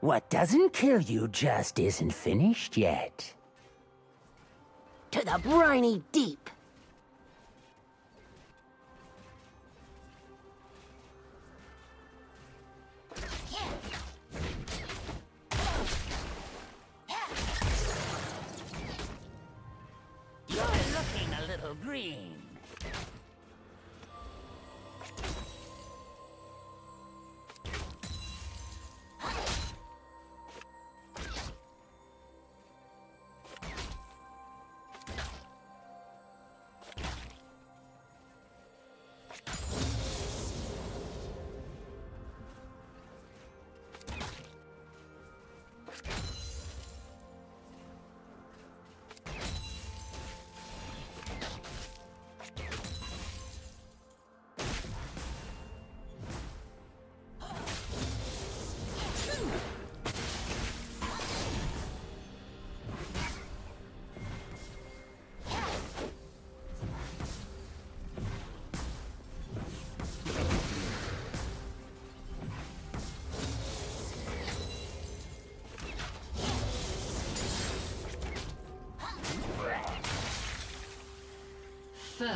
What doesn't kill you just isn't finished yet. To the briny deep.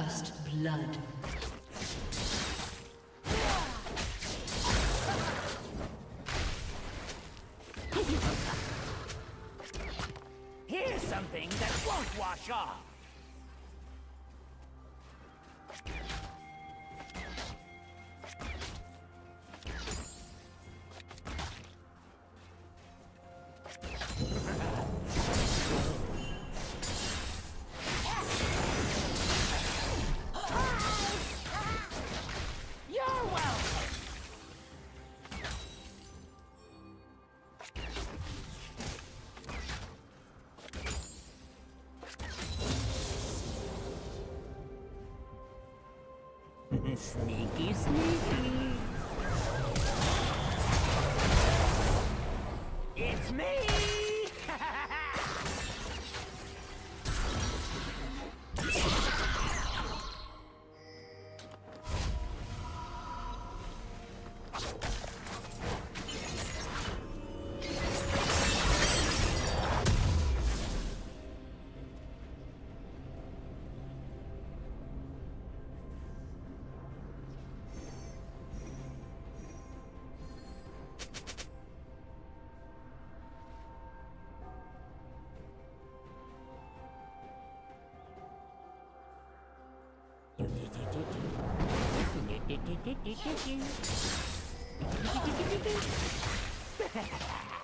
First blood. Sneaky, sneaky. It's me! Under their nose.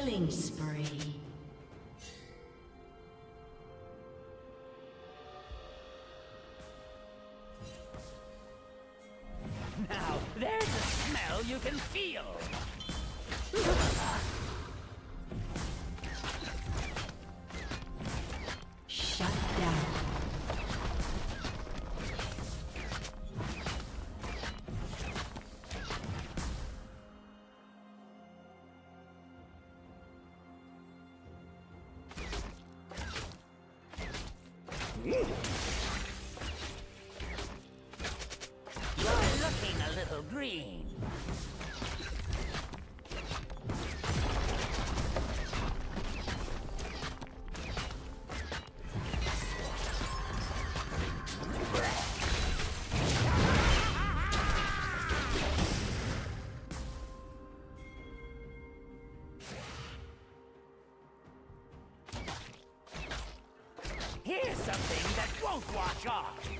Killing spree. Now, there's a smell you can feel. You're won't wash off.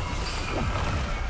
Thank you.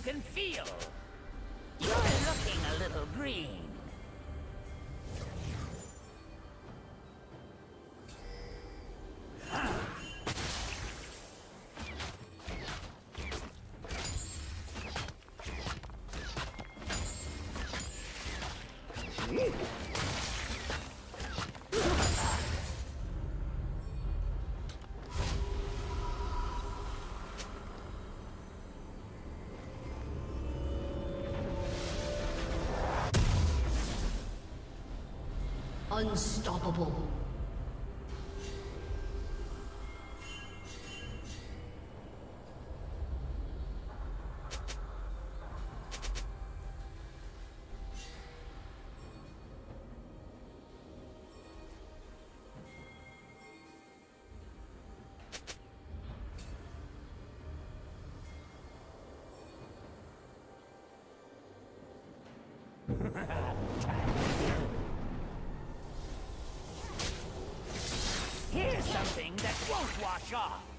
You can feel. Unstoppable. That won't wash off.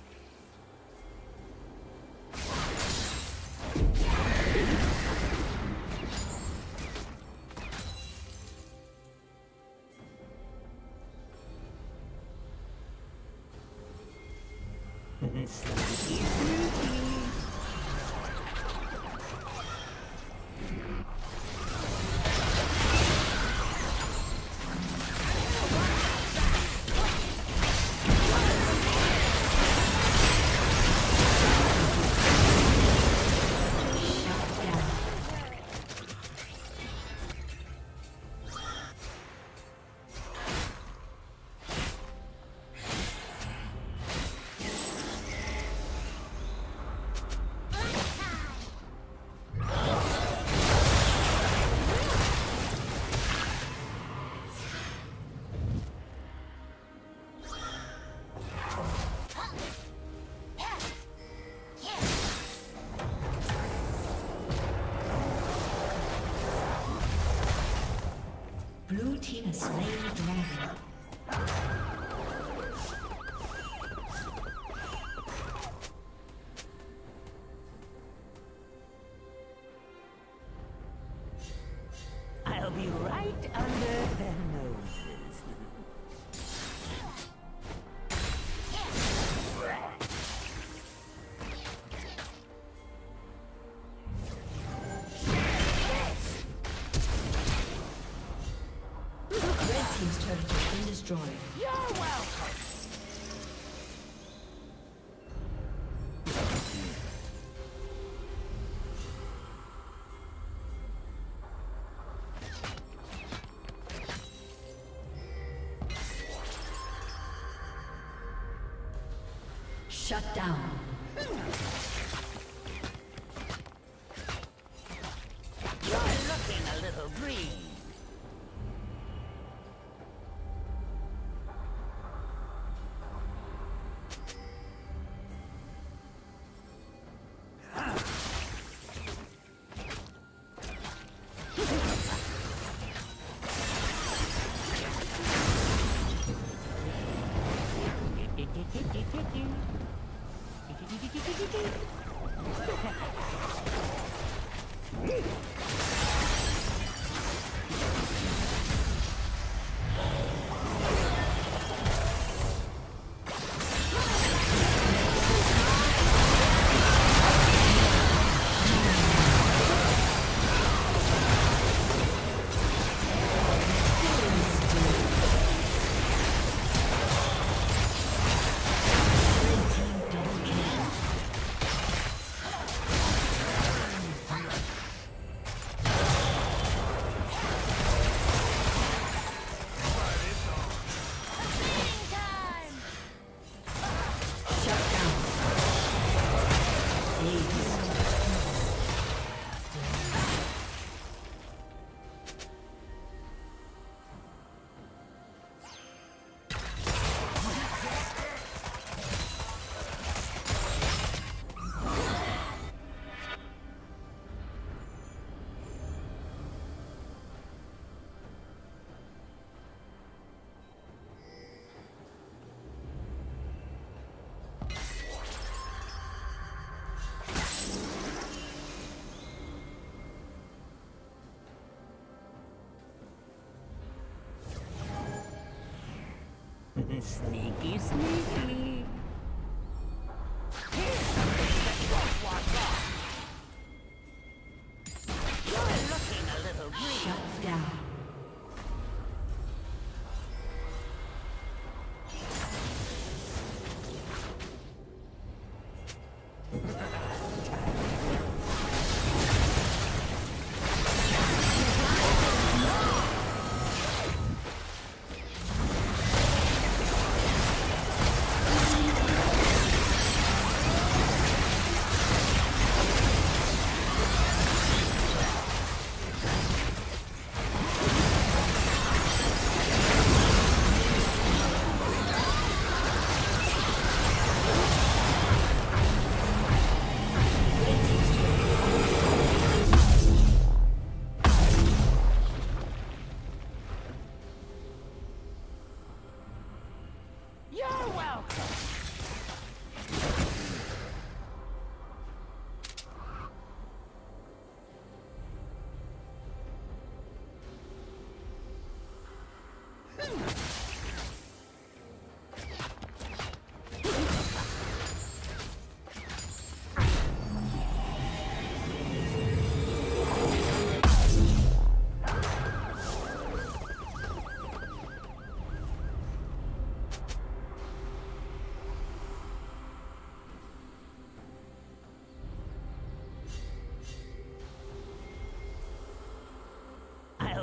Shut down. You're looking a little green. Thank you. ギギギギギギ Sneaky, sneaky.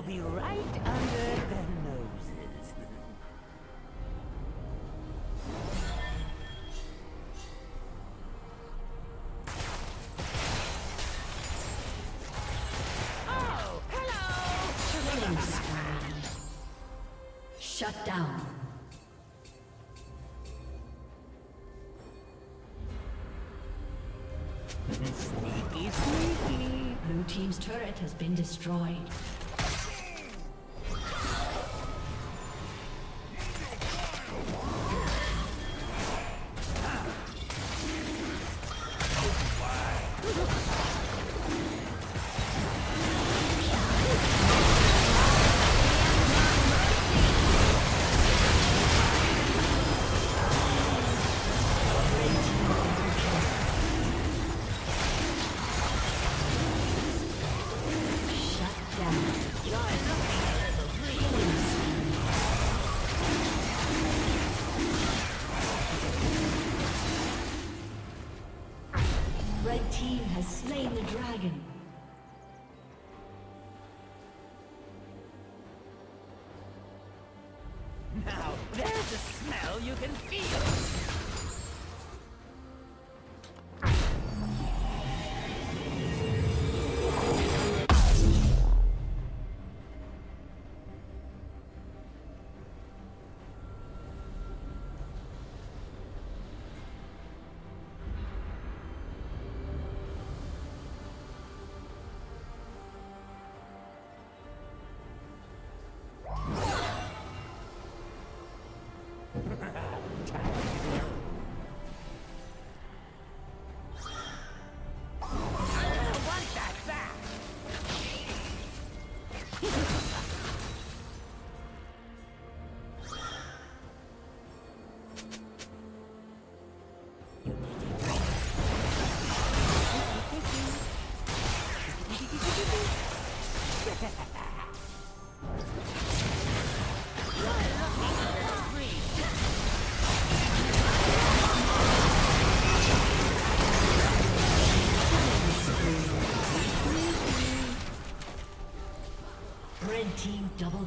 Be right under the noses. Oh, hello! Killing spree. Shut down. Sneaky, sneaky. Blue team's turret has been destroyed.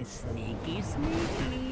Sneaky, sneaky.